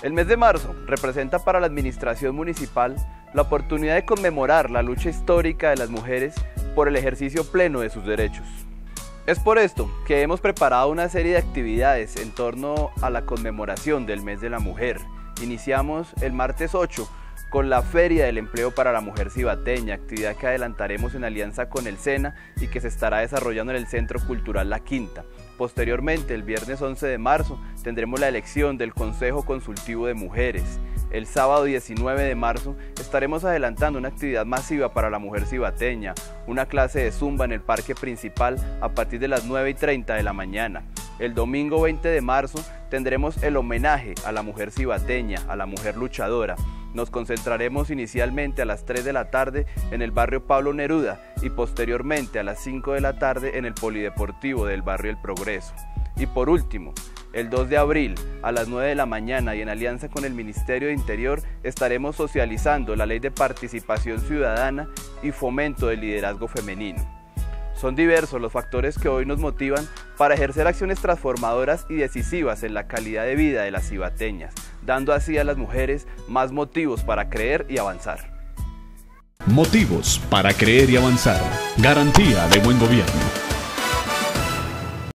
El mes de marzo representa para la administración municipal la oportunidad de conmemorar la lucha histórica de las mujeres por el ejercicio pleno de sus derechos. Es por esto que hemos preparado una serie de actividades en torno a la conmemoración del mes de la mujer. Iniciamos el martes 8 con la Feria del Empleo para la Mujer Cibateña, actividad que adelantaremos en alianza con el SENA y que se estará desarrollando en el Centro Cultural La Quinta. Posteriormente, el viernes 11 de marzo, tendremos la elección del Consejo Consultivo de Mujeres. El sábado 19 de marzo estaremos adelantando una actividad masiva para la mujer cibateña, una clase de zumba en el parque principal a partir de las 9 y 30 de la mañana. El domingo 20 de marzo tendremos el homenaje a la mujer cibateña, a la mujer luchadora. Nos concentraremos inicialmente a las 3 de la tarde en el barrio Pablo Neruda y posteriormente a las 5 de la tarde en el Polideportivo del barrio El Progreso. Y por último, el 2 de abril a las 9 de la mañana y en alianza con el Ministerio de Interior estaremos socializando la Ley de Participación Ciudadana y Fomento del Liderazgo Femenino. Son diversos los factores que hoy nos motivan para ejercer acciones transformadoras y decisivas en la calidad de vida de las cibateñas, dando así a las mujeres más motivos para creer y avanzar. Motivos para creer y avanzar. Garantía de buen gobierno.